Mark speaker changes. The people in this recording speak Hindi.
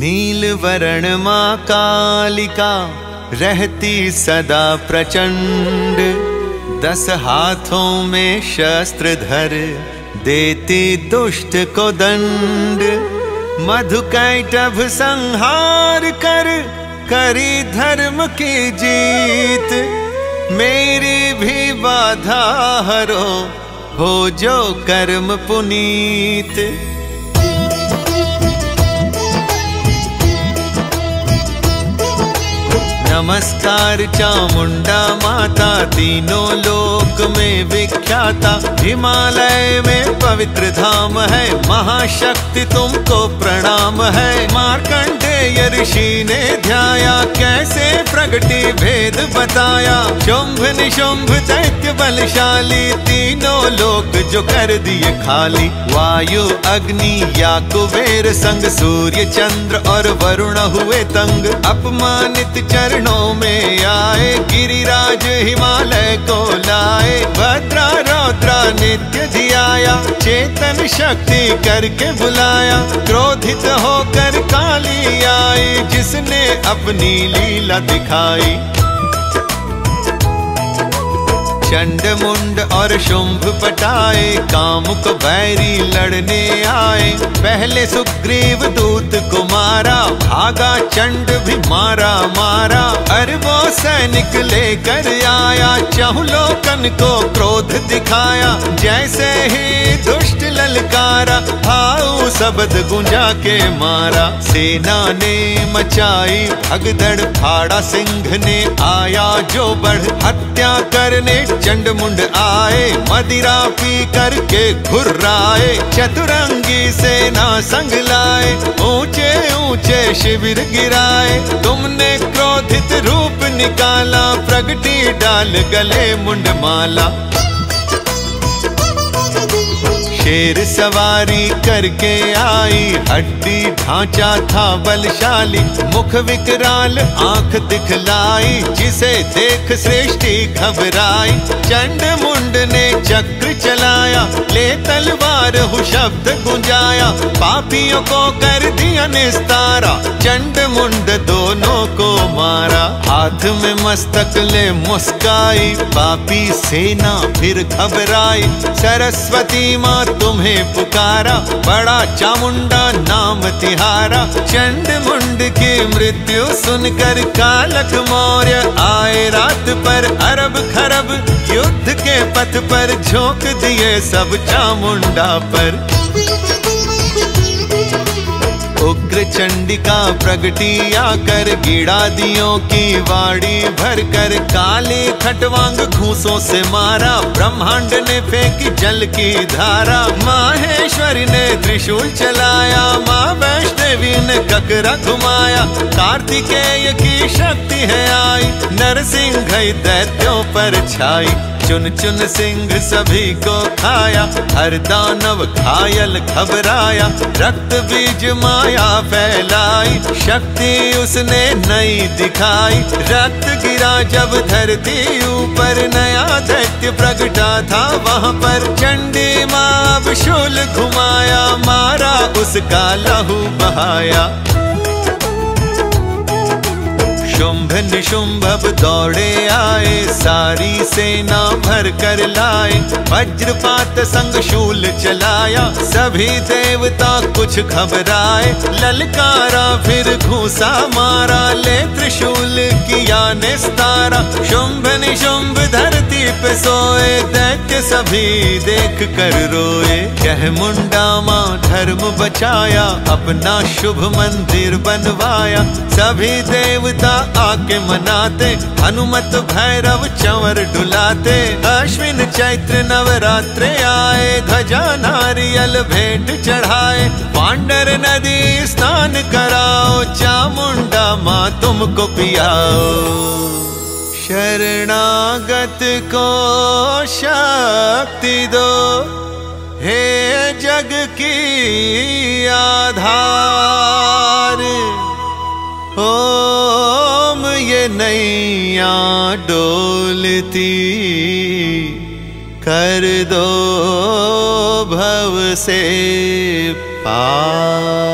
Speaker 1: वरण माँ कालिका रहती सदा प्रचंड। दस हाथों में शस्त्र धर, देती दुष्ट को दंड। मधु कैटभ संहार कर, करी धर्म की जीत। मेरी भी बाधा हरो, हो जो कर्म पुनीत। नमस्कार, चामुंडा माता, तीनों लोक में विख्याता। हिमालय में पवित्र धाम है, महाशक्ति तुमको प्रणाम है। ऋषि ने ध्याया, कैसे प्रगति भेद बताया। शुंभ निशुंभ दैत्य बलशाली, तीनों लोक जो कर दिए खाली। वायु, अग्नि, या कुबेर संग, सूर्य, चंद्र और वरुण हुए तंग। अपमानित चरणों में आए गिरिराज हिमालय को लाए धियाया चेतन शक्ति करके बुलाया क्रोधित होकर काली आई जिसने अपनी लीला दिखाई। चंड मुंड और शुंभ पटाए, कामुक बैरी लड़ने आए। पहले सुग्रीव दूत को मारा, भागा चंड भी मारा मारा। अरबों सैनिक लेकर आया चहुलोकन को क्रोध दिखाया। जैसे ही दुष्ट ललकारा हाउ शब्द गुंजा के मारा। सेना ने मचाई, भगदड़ फाड़ा सिंह ने आया जो बढ़ हत्या करने। चंड मुंड आए, मदिरा पी करके घुर्राए, चतुरंगी सेना संग लाए, ऊँचे ऊँचे शिविर गिराए। तुमने क्रोधित रूप निकाला प्रगति डाल गले मुंड माला शेर सवारी करके आई, हड्डी ढांचा था बलशाली। मुख विकराल आँख दिखलाई, जिसे देख सृष्टि घबराई। चंड मुंड ने चक्र चलाया, ले तलवार हु शब्द गुंजाया। पापियों को कर दिया निस्तारा, चंड मुंड दोनों को मारा। हाथ में मस्तक ले मुस्काई, पापी सेना फिर घबराई। सरस्वती माँ तुम्हें पुकारा, बड़ा चामुंडा नाम तिहारा। चंड मुंड की मृत्यु सुनकर कालक मौर्य आए रात पर अरब खरब, युद्ध के पथ पर झोंक दिए सब चामुंडा पर। चंडिका प्रगटी आकर गिड़ा दियों की वाड़ी भर कर काले खटवांग घूसों से मारा। ब्रह्मांड ने फेंकी जल की धारा। माहेश्वरी ने त्रिशूल चलाया, माँ वैष्णवी ने ककरा घुमाया। कार्तिकेय की शक्ति है आई, नरसिंह दैत्यों पर छाई। चुन चुन सिंह सभी को खाया, हर दानव घायल घबराया, रक्त बीज माया फैलाई, शक्ति उसने नई दिखाई, रक्त गिरा जब धरती ऊपर नया दैत्य प्रगटा था वहाँ पर, चंडी माँ शूल घुमाया, मारा उसका लहू बहाया। शुंभ निशुंभ दौड़े आए, सारी सेना भर कर लाए। वज्रपात संग शूल चलाया, सभी देवता कुछ घबराए। ललकारा फिर घूसा मारा, ले त्रिशूल किया निस्तारा। शुंभ निशुंभ धरती पे सोए दैत्य सभी, देख कर रोए। कह मुंडा माँ, धर्म बचाया, अपना शुभ मंदिर बनवाया। सभी देवता आके मनाते, हनुमत भैरव चंवर डुलाते। अश्विन, चैत्र, नवरात्र आए ध्वजा नारियल भेंट चढ़ाए। पांडर नदी स्नान कराओ, चामुंडा माँ तुमको पियाओ। शरणागत को शक्ति दो। हे जग की आधार। ओम ये नैया डोलती, कर दो भव से पार।